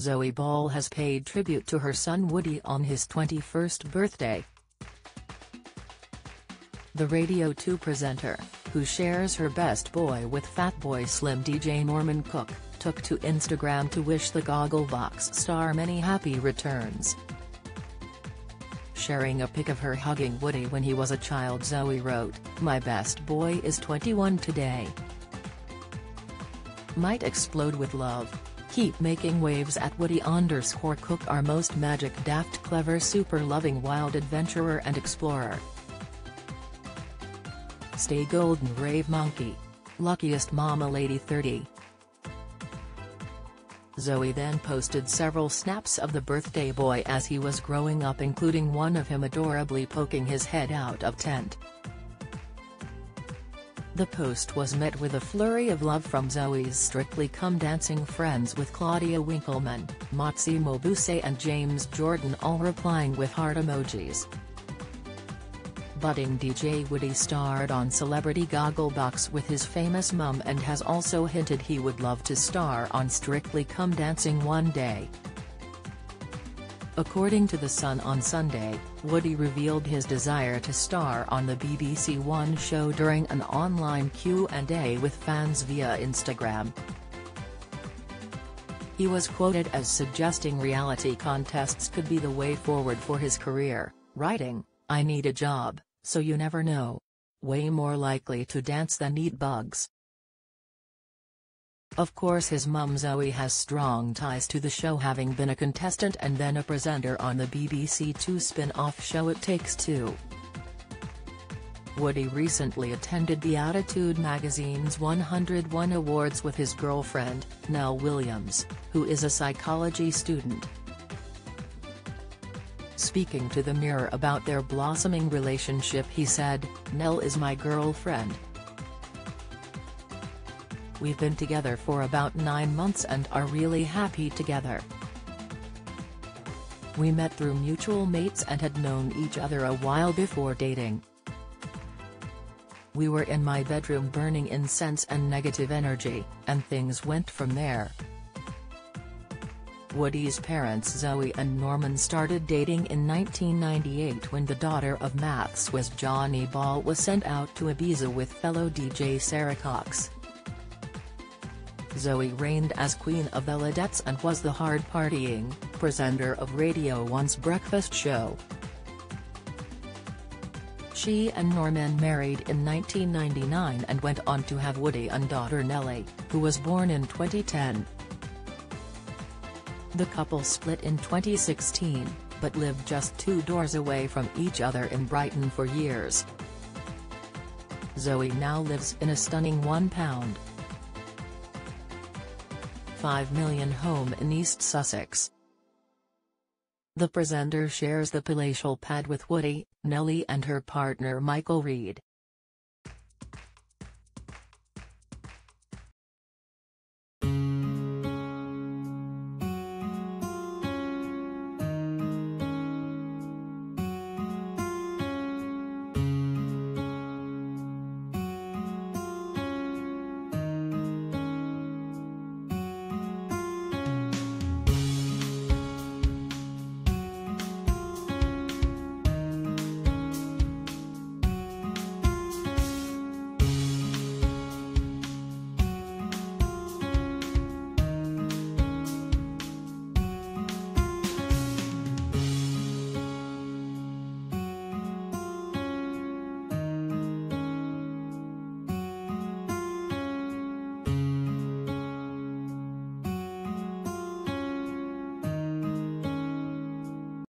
Zoe Ball has paid tribute to her son Woody on his 21st birthday. The Radio 2 presenter, who shares her best boy with Fatboy Slim DJ Norman Cook, took to Instagram to wish the Gogglebox star many happy returns. Sharing a pic of her hugging Woody when he was a child Zoe wrote, My best boy is 21 today. Might explode with love. Keep making waves at Woody underscore Cook our most magic daft clever super loving wild adventurer and explorer. Stay golden rave monkey. Luckiest mama lady 30. Zoe then posted several snaps of the birthday boy as he was growing up including one of him adorably poking his head out of tent. The post was met with a flurry of love from Zoe's Strictly Come Dancing friends with Claudia Winkleman, Motsi Mabuse and James Jordan all replying with heart emojis. Budding DJ Woody starred on Celebrity Gogglebox with his famous mum and has also hinted he would love to star on Strictly Come Dancing one day. According to The Sun on Sunday, Woody revealed his desire to star on the BBC One show during an online Q&A with fans via Instagram. He was quoted as suggesting reality contests could be the way forward for his career, writing, I need a job, so you never know. Way more likely to dance than eat bugs. Of course his mum Zoe has strong ties to the show having been a contestant and then a presenter on the BBC Two spin-off show It Takes Two. Woody recently attended the Attitude magazine's 101 Awards with his girlfriend, Nell Williams, who is a psychology student. Speaking to the Mirror about their blossoming relationship he said, Nell is my girlfriend, We've been together for about 9 months and are really happy together. We met through mutual mates and had known each other a while before dating. We were in my bedroom burning incense and negative energy, and things went from there. Woody's parents Zoe and Norman started dating in 1998 when the daughter of maths was Johnny Ball was sent out to Ibiza with fellow DJ Sara Cox. Zoe reigned as Queen of the Ladettes and was the hard-partying, presenter of Radio 1's breakfast show. She and Norman married in 1999 and went on to have Woody and daughter Nellie, who was born in 2010. The couple split in 2016, but lived just two doors away from each other in Brighton for years. Zoe now lives in a stunning £1. 5 million home in East Sussex. The presenter shares the palatial pad with Woody, Nellie and her partner Michael Reed.